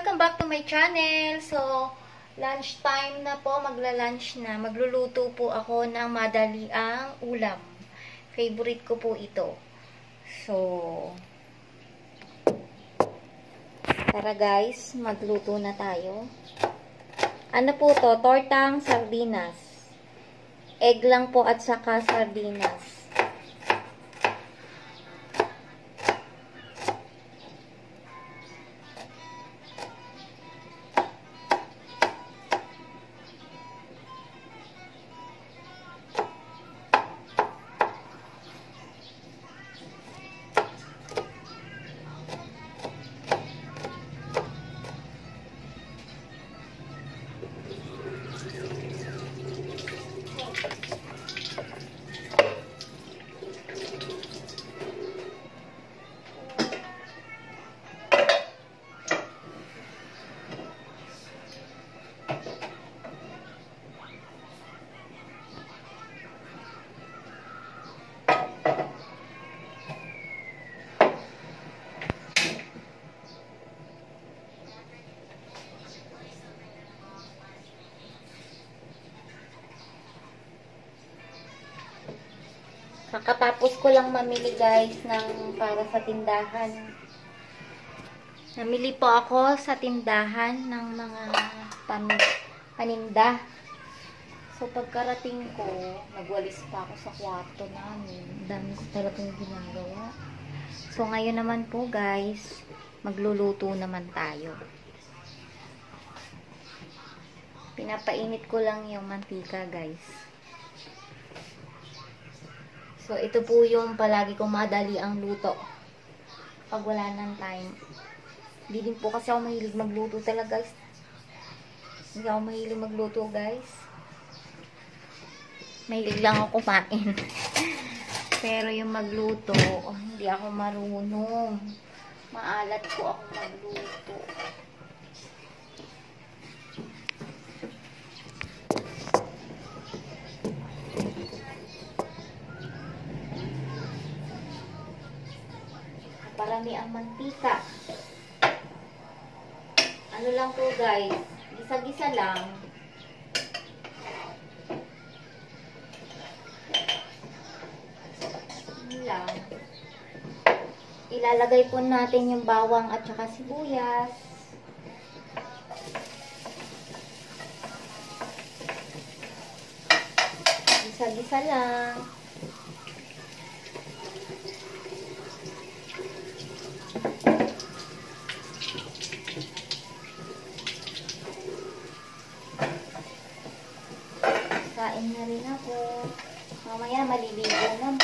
Welcome back to my channel. So, lunch time na po, magla-lunch na. Magluluto po ako ng madaliang ulam. Favorite ko po ito. So, tara guys, magluto na tayo. Ano po to? Tortang sardinas. Egg lang po at saka sardinas. Kakatapos ko lang mamili guys ng para sa tindahan. Namili po ako sa tindahan ng mga pan paninda. So pagkarating ko, nagwalis pa ako sa kwarto namin. Dami ko talagang ginagawa. So ngayon naman po guys, magluluto naman tayo. Pinapainit ko lang yung mantika guys. So, ito po yung palagi kong madali ang luto. Pag wala ng time. Hindi din po kasi ako mahilig magluto talaga, guys. Hindi ako mahilig magluto, guys. Mahilig lang ako kumain. Pero yung magluto, oh, hindi ako marunong. Maalat ko ako magluto. Parami ang mantika. Ano lang po guys, gisa-gisa lang. Ano lang. Ilalagay po natin yung bawang at saka sibuyas. Gisa-gisa lang. Kain na rin ako. Mamaya maliligo naman.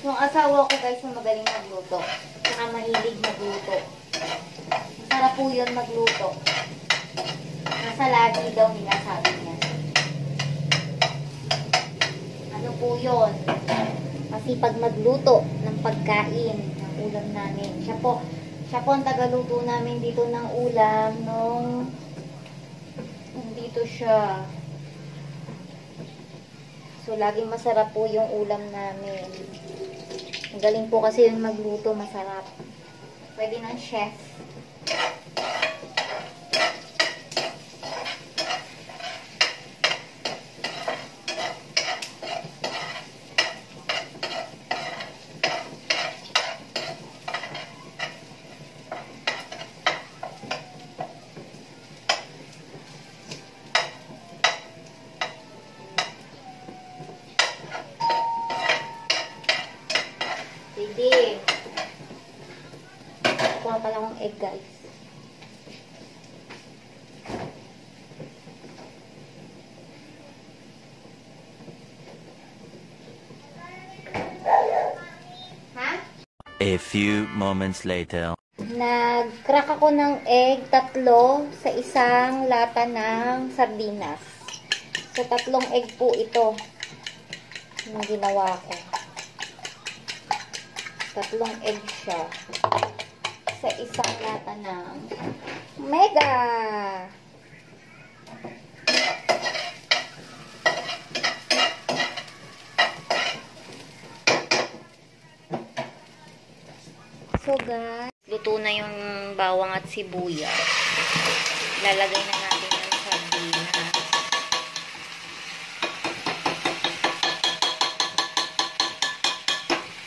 Yung asawa ko guys, yung magaling magluto. Saka mahilig magluto. Masarap po yun magluto. Nasa lagi daw nila sabi niya. Ano po yun? Masipag magluto ng pagkain ng ulam namin. Siya po, siya po ang tagaluto namin dito ng ulam nung dito siya. So, laging masarap po yung ulam namin. Ang galing po kasi yung magluto, masarap. Pwede ng chef. Pwede. Kuha pala akong egg, guys. Ha? A few moments later. Nag-crack ako ng egg, tatlo, sa isang lata ng sardinas. So, tatlong egg po ito. Yung ginawa ko. Tatlong egg siya. Sa isang lata ng mega. So, guys. Luto na yung bawang at sibuyas. Lalagay na natin yung sardinas.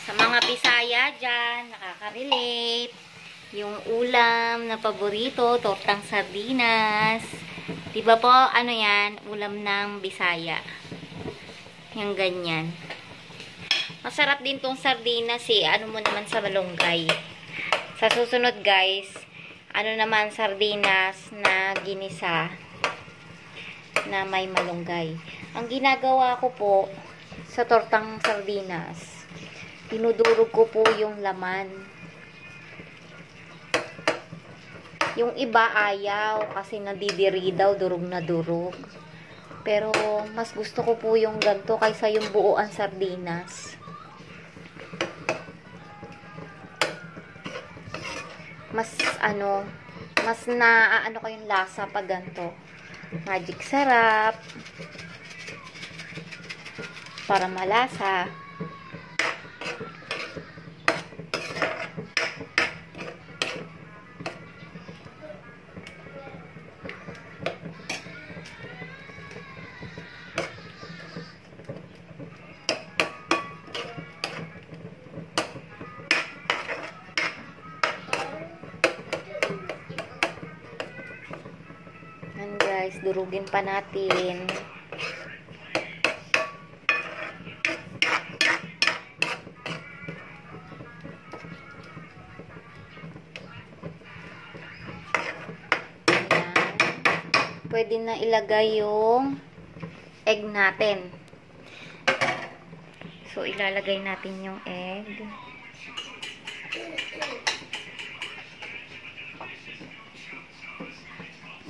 Sa mga Bisaya dyan, nakaka-relate. Yung ulam na paborito, tortang sardinas. Di ba po, ano yan, ulam ng Bisaya. Yung ganyan. Masarap din tong sardinas eh. Ano mo naman sa malunggay. Sa susunod guys, ano naman sardinas na ginisa na may malunggay. Ang ginagawa ko po sa tortang sardinas, dinudurog ko po yung laman. Yung iba ayaw kasi nadidiri daw, durog na durog. Pero mas gusto ko po yung ganto kaysa yung buoan sardinas. Mas ano, mas na ano ko yung lasa pag ganto. Magic sarap. Para malasa. Durugin pa natin. Pwede na ilagay yung egg natin. So, ilalagay natin yung egg.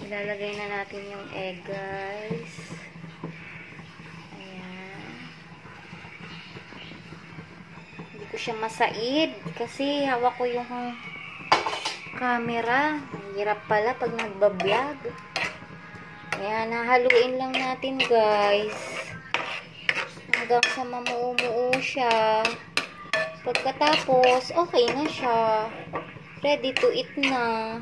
Ilalagay na natin yung egg, guys. Ayan. Hindi siya masaid kasi hawak ko yung camera. Hirap pala pag nagbablog. Ayan, nahaluin lang natin, guys. Hanggang sa mamuumuo siya. Pagkatapos, okay na siya. Ready to eat na.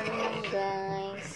Ayan, guys.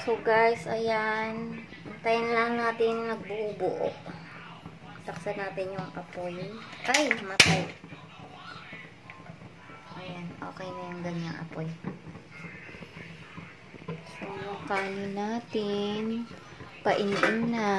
So guys, ayan. Antayin lang natin nagbuo-buo. Taksan natin yung apoy. Ay, namatay. Ayan, okay na yung ganyang apoy. So, kanin natin, painin na.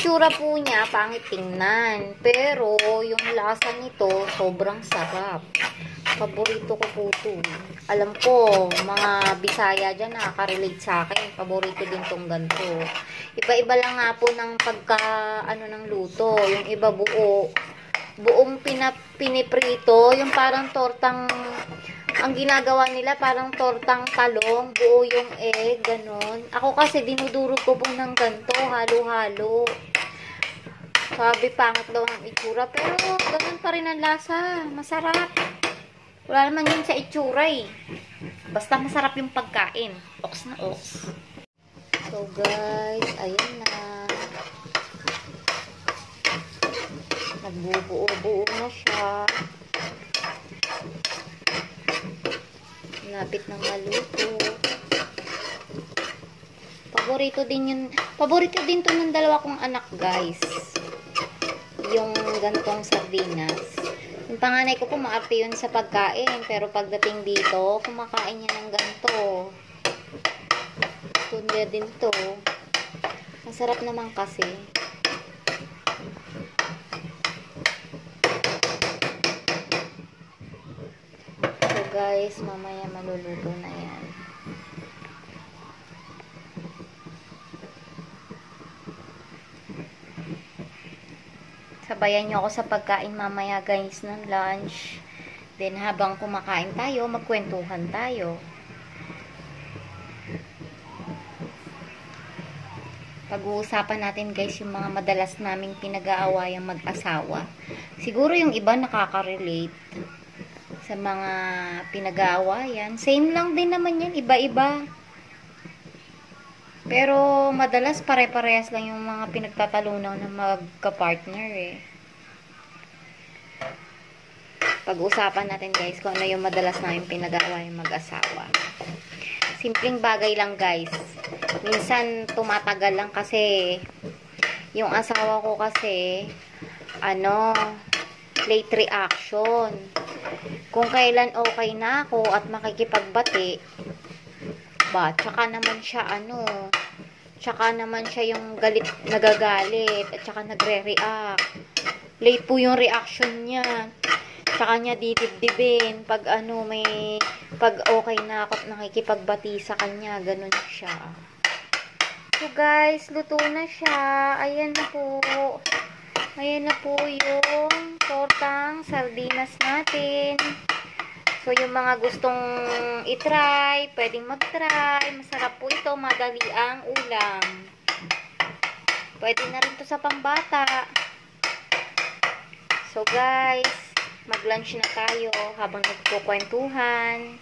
Itsura po niya, pangit tingnan. Pero, yung lasa nito, sobrang sarap. Paborito ko po ito. Alam ko, mga Bisaya dyan nakaka-relate sa akin. Paborito din tong ganito. Iba-iba lang nga po ng pagka, ano ng luto. Yung iba buo. Buong pinap, piniprito. Yung parang tortang ang ginagawa nila parang tortang talong, buo yung egg, ganun. Ako kasi dinudurog ko po ng ganito, halo-halo. Sabi, pangit daw ang itsura. Pero, ganun pa rin ang lasa. Masarap. Wala naman yun sa itsura eh. Basta masarap yung pagkain. Ox na ox. So guys, ayun na. Nagbubuo-buo na siya. Lapit ng maluto. Paborito din yun. Paborito din to ng dalawa kong anak, guys. Yung gantong sardinas. Yung panganay ko po, maarte yun sa pagkain. Pero pagdating dito, kumakain niya ng ganito. Tunde din to. Masarap naman kasi. So guys, mamaya maluluto na yan. Sabayan nyo ako sa pagkain mamaya guys ng lunch. Then habang kumakain tayo, magkwentuhan tayo. Pag-uusapan natin guys yung mga madalas naming pinag-aawayang mag-asawa. Siguro yung iba nakaka-relate sa mga pinag-aawayan. Same lang din naman yan, iba-iba. Pero madalas pare-parehas lang yung mga pinagtatalunan ng magka-partner eh. Pag-usapan natin guys kung ano yung madalas namin pinag-aawayang mag-asawa. Simpleng bagay lang guys. Minsan tumatagal lang kasi yung asawa ko kasi ano late reaction. Kung kailan okay na ako at makikipagbati ba, tsaka naman siya ano tsaka naman siya yung galit, nagagalit at tsaka nagre-react. Late po yung reaction niya. Tsaka niya didibdibin pag ano may pag okay na ako at nakikipagbati sa kanya, ganun siya. So guys, luto na siya. Ayan na po. Ayan na po yung tortang sardinas natin. So, yung mga gustong itry, pwedeng mag-try. Masarap po ito, madali ang ulam. Pwede na rin to sa pambata. So, guys, mag-lunch na tayo habang nagkukwentuhan.